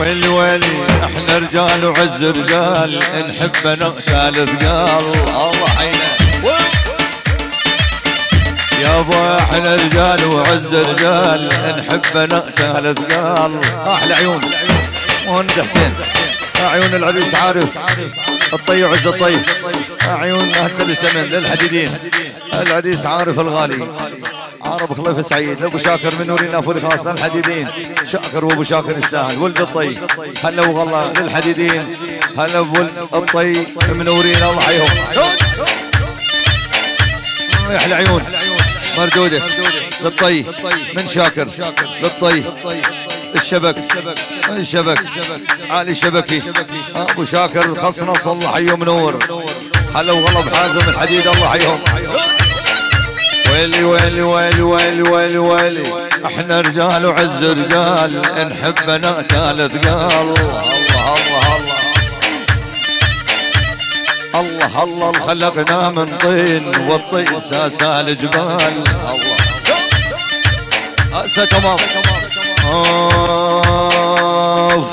ويلي إحنا رجال وعز رجال نحب نقتال ثقال. الله حينا يابا إحنا رجال وعز رجال نحب نقتال ثقال. أحلى عيون. وهند حسين. عيون العريس عارف. الطي وعز الطي عيون أهل السمن للحديدين. العريس عارف الغالي. عرب خليفة سعيد أبو شاكر من نوري نافوري خاصة الحديدين. شاكر وأبو شاكر يستاهل ولد الطي. هلا وغلا للحديدين. هلا بولد الطي منورين الله يحييهم. يحلى عيون مردودة. للطي. من شاكر. للطي. الشبك. الشبك. علي الشبكي. أبو شاكر خصنا صلح حي منور هلا وغلا بحازم الحديد الله يحييهم. ويلي ويلي ويلي ويلي ويلي ويلي. إحنا رجال وعز رجال نحب نقتال ثقال. الله الله الله الله الله خلقنا من طين والطين ساسا الجبال. الله تمام. اوف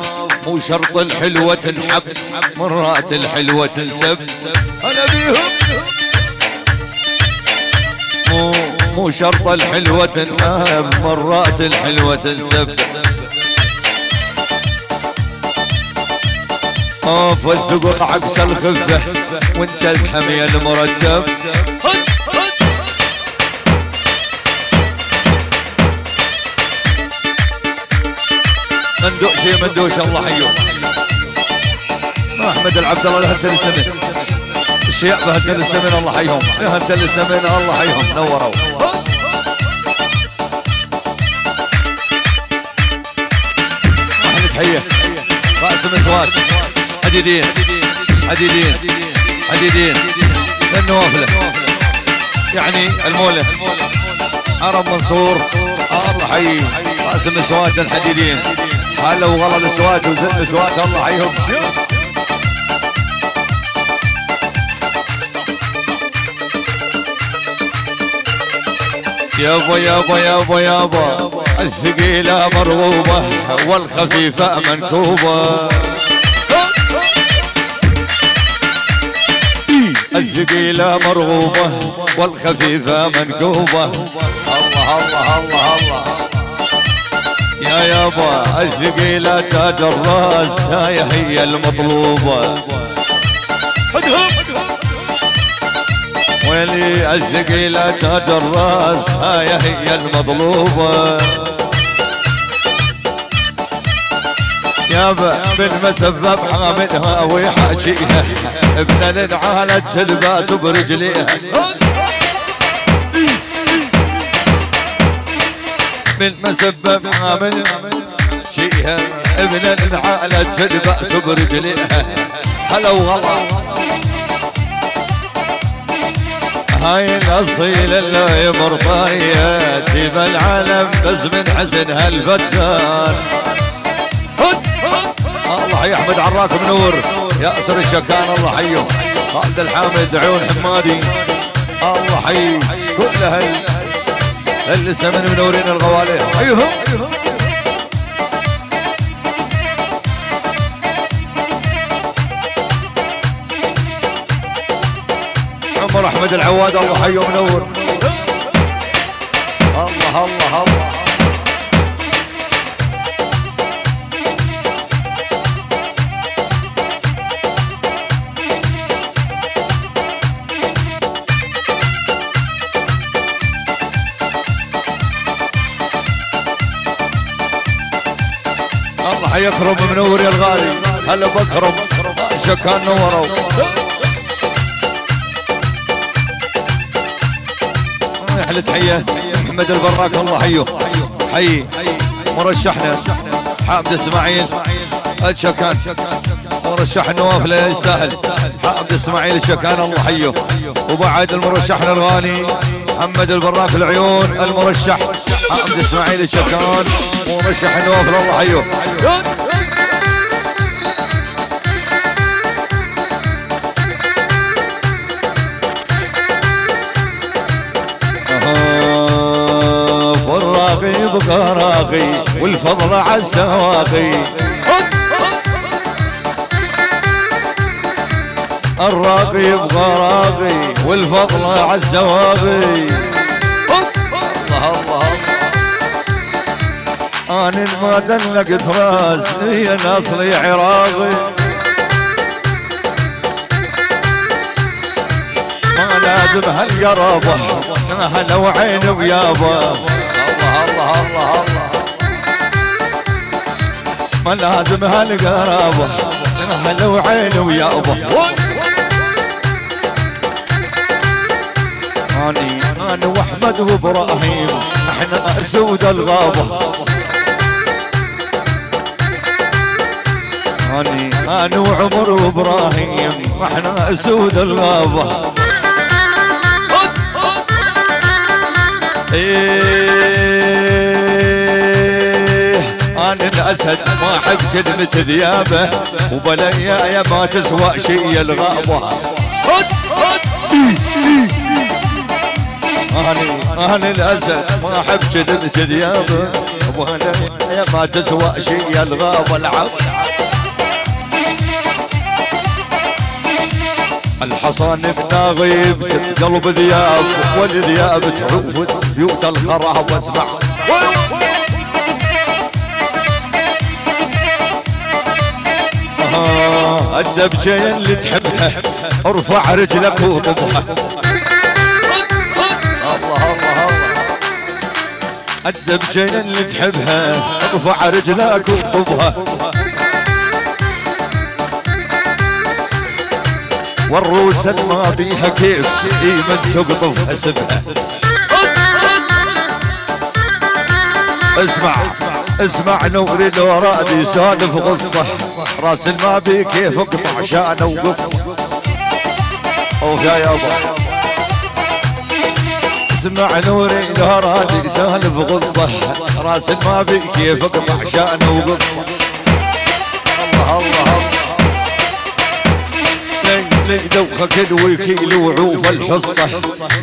مو شرط الحلوة تنحب مرات الحلوة تنسب. أنا بيهم. مو شرط الحلوة تنحب مرات الحلوة تنسب. اوف الثقل عكس الخفة وانت الحمي المرتب. مندوش مندوش الله حيوه. أحمد العبد الله لهنت السمن الشيخ بهنت السمن الله حيهم. لهنت السمن الله حيهم. نوروا. أحلى تحيه رأس مسوات حديدين. حديدين. حديدين. للنوافله يعني المولى. عرب منصور. الله حي. رأس مسوات الحديدين. هلا وغلا الاسوات وزن الاسوات الله حيهم. يابا يابا يابا يابا الثقيلة مرغوبة والخفيفة منكوبة. الثقيلة مرغوبة والخفيفة منكوبة. الله الله الله الله. يا يابا الثقيلة تاج الرأس. هاي هي المطلوبة. ويلي الثقيلة تاج الرأس. هاي هي المطلوبة يابا بالمسبب حامدها ويحاجيها ابن العالة تلباس برجليها. بالمسبب حامدها شيها ابن العالة تلباس برجليها. هلا وغلا هاي الاصيل اللي مرطاية تجيب العالم بس من حزنها الفتان الله حي أحمد عراك منور ياسر الشكان الله حيه خالد الحامد عيون حمادي. الله حي. كل هال اللي لسه من منورين الغوالي. حيهم عمر احمد العواد الله حيه منور الله الله الله. الله حيكرم منور يا الغالي. هلا بكرم شكان نوروا أحلى تحية. محمد البراك الله حيه حي. مرشحنا. حامد إسماعيل. الشكان. مرشح النواف يستاهل حامد إسماعيل الشكان الله حيه وبعد المرشحنا الغالي محمد البراك العيون المرشح. حامد إسماعيل الشكان. مرشح النواف الله حيه بقراخي والفضل عالسواقي الراقي يبقى راقي والفضل على الله الله الله. أنا ما دلقت راسي أنا أصلي عراقي ما لازم هالقرابة هلا وعين ويابا الله الله ما لازم هالقرابة هلا وعين ويابا اني أنا واحمد وابراهيم إحنا اسود الغابه اني أنا وعمر وابراهيم إحنا اسود الغابه إيه أنا الاسد ما احب كلمه ذيابه وبليايا ما تسوى شيء الغابة. أنا أنا الاسد ما احب كلمه ذيابه وبليايا ما تسوى شيء الغابة. العب الحصان بناغيب قلب ذياب والذياب تعوف بيوت الخراب واسمع. الدبجة اللي تحبها. ارفع رجلك الله الدبجة اللي تحبها. ارفع رجلك وطبها والروس ما بيها كيف ايمن تقطف حسبها. اسمع اسمع نوري الورادي سالف قصة راس ما بي كيف أقطع شانه وقصة اوف يا يابا. اسمع نوري الورادي سالف قصة راس ما بي كيف أقطع شانه وقصة الله الله الله. دوخك الوكيل وعوف الحصة.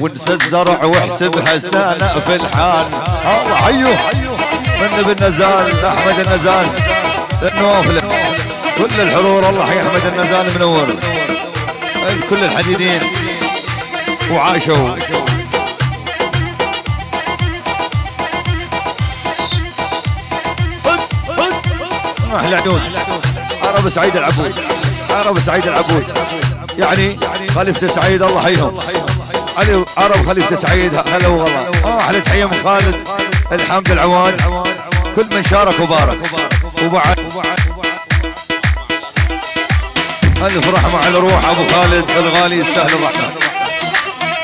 ونسى الزرع واحسبها سنة في الحال الله حيو. من بالنزال أحمد النزال النوافل كل الحرور الله حي أحمد النزال منور كل الحديدين. وعاشوا. أحلى عدود عرب سعيد العبود. عرب سعيد العبود. يعني خليفة سعيد الله حيهم. علي عرب خليفة سعيد هلا والله. آه أحلى تحية من خالد. الحمد العواد كل من شارك وبارك. وبعد. ألف رحمة على روح أبو خالد الغالي يستاهل الرحمة.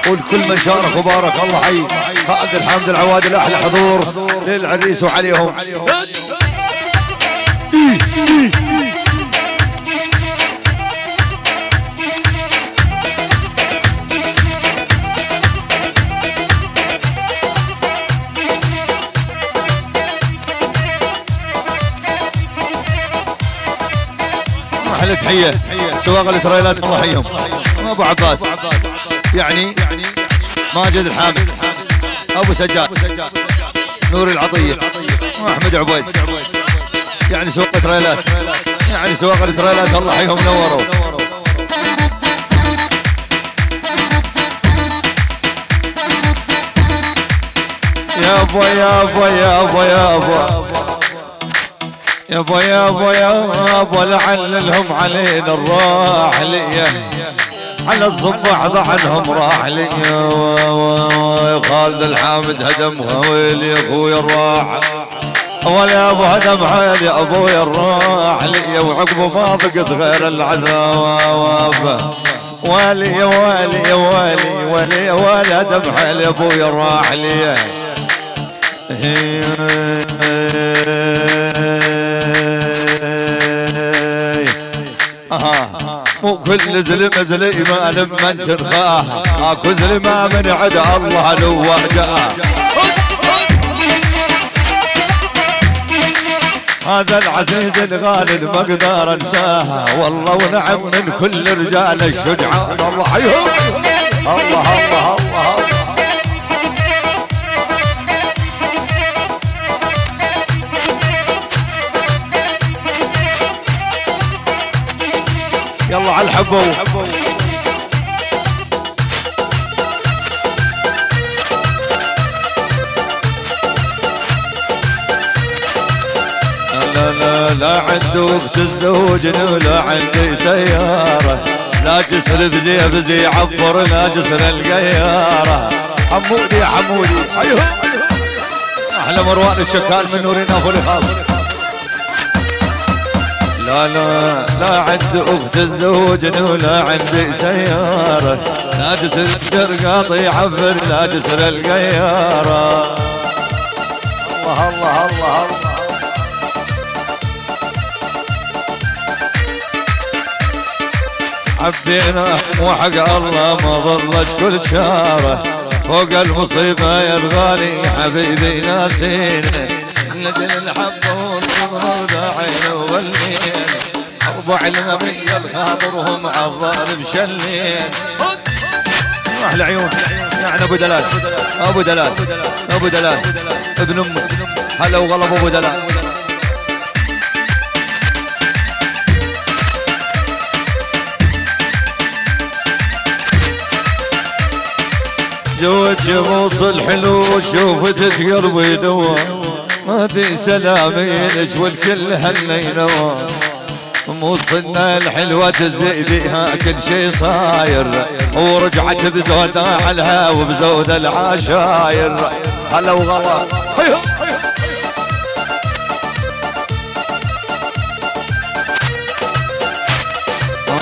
والكل من شارك وبارك الله حي. خالد الحمد العواد الأحلى حضور للعريس وعليهم. تحية. سواق التريلات الله يحييهم أبو عباس. يعني ماجد الحامد. أبو سجاد. نور العطية. واحمد عبيد. يعني سواق التريلات يعني سواق التريلات الله يحييهم نوروا. يا ابا يا ابا يا ابا يا ابا يابا يابا يابا لعل لهم علينا الراحلية. على الصبح ضعنهم راحلية. خالد الحامد هدم ويلي أخوي الراح. ولا أبو هدم عيلي أبوي الراحلية. وعقبه ما ضقت غير العذاب. والي والي والي والي والي هدم عيلي أبوي الراحلية. مو كل زلم زليمة لما ترخاه أكو زلمة من عدا الله لو هذا العزيز الغالي المقدار انساها والله ونعم من كل رجال الشجعان. الله حيهم الله الله الله, الله. يلا على الحبو لا لا لا وقت الزوج ولا عندي سيارة. لا جسر بزي بزي يعبر لا جسر القيارة حمودي حمودي أيوه. أحلى مروان الشكال من نورنا أبو الخاص لا لا لا عند أخت الزوج ولا عندي سيارة. لا جسر الدرقاط يعبر لا جسر القيارة. الله الله الله الله. عبينا وحق الله ما ظلت كل شارة. فوق المصيبة يا الغالي حبيبي ناسينا لجل الحب والليل. أربع النبي الخاطر وهم عالظالم شلين أحلى عيون. يعني أبو دلال. أبو دلال. أبو دلال. ابن أمك هلا وغلب أبو دلال. جوج موصل حلو شوفتك قلبي دوا ما دي سلامينك والكل هني نوا موصلنا الحلوة تزي بيها كل شي صاير. ورجعت بزود حلها وبزود العشاير. هلا وغلا.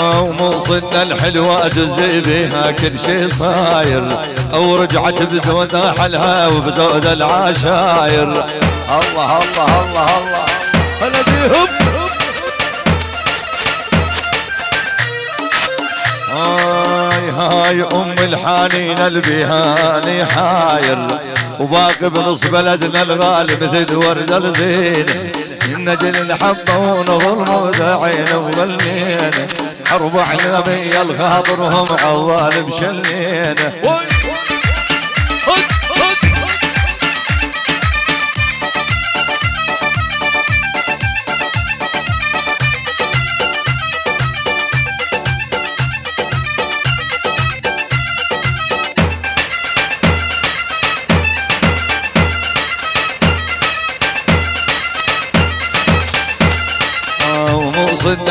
وموصلنا الحلوة تزي بيها كل شي صاير. ورجعت بزود حلها وبزود العشاير. الله الله الله الله. هلا بيهم هاي هاي أم الحنين البيهاني. حاير وباقي بنص بلدنا الغالي مثل ورد الزين. نجل الحبة ونظلم ودعين وغلين أربع نبي الخاطر وهم عوال بشلين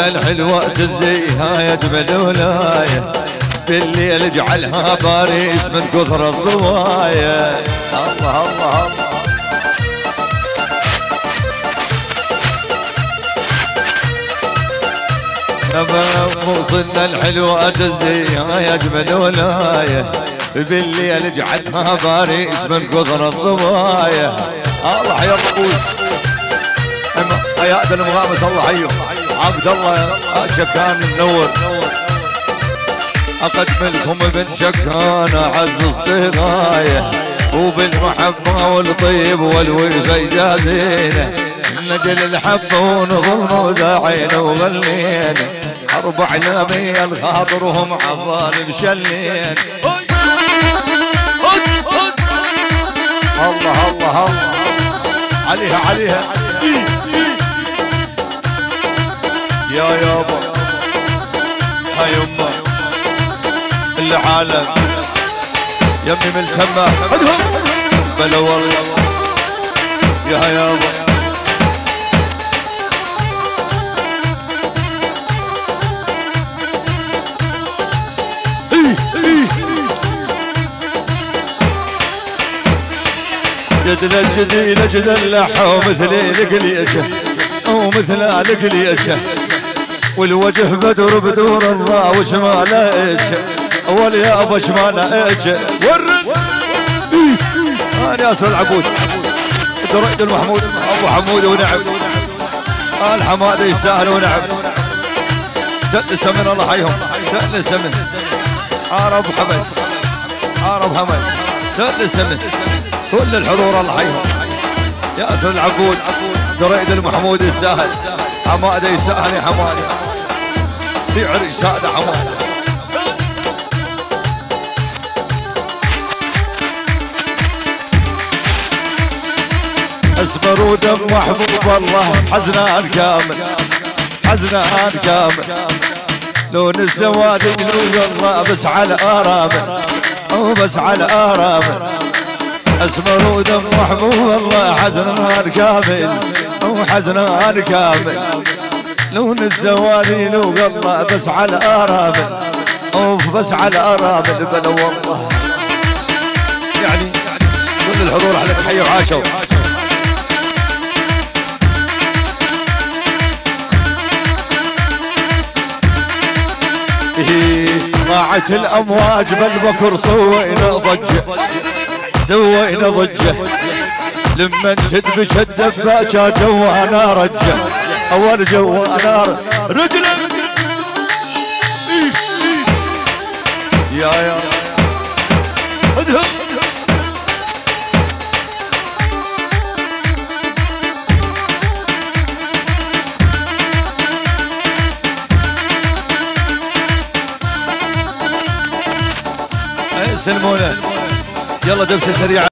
الحلوة تزيها يا جبل ولاية بالليل اجعلها باريس من كثر الضوايا الله الله الله. لما وصلنا الحلوة تزيها يا جبل ولاية بالليل اجعلها باريس من كثر الضوايا الله يا رؤوس يا المغامس الله حيه عبد الله شكان منور اقدم لكم ابن شكان أعز اصدقائه وبالمحبة والطيب والوفا يجازينه نجل الحبة ونظلم وداعين وغلين. أربع نبي الخاطر وهم عالظالم شلين الله الله الله. عليها عليها. يا يابا. هاي يما العالم. يمي من تما بلا والله يا يابا. جدنا الجديد جد اللحى ومثلي القليشه ومثل القليشه والوجه بدر بدور الله وشماله إيش واليابا شماله إيش ورد أنا ياسر العبود. دريد المحمود أبو حمود ونعم. الحمادة يسهل ونعم. تأنس من الله حيهم. تأنس من. عرب حمد. عرب حمد. تأنس من. كل الحضور الله حيهم. ياسر العبود. دريد المحمود يسهل حماده يسهل يا حماده في اسمر ودم محبوب الله حزنان كامل حزنان كامل. لون السواد قلوب الله بس على آرامل أو بس على آرامل. اسمر ودم محبوب الله حزنان كامل وحزنان كامل. لون الزوالين وقضى بس على ارامل أوف بس على ارامل بلا والله. يعني كل الحضور على تحية وعاشوا ضاعت الأمواج بالبكر سوينا ضجة. سوينا ضجة. لما تدبج الدباجة جوانا رجع أول جوانا رجل. يا يا. اذهب. سلمونا يلا دبشه سريعة.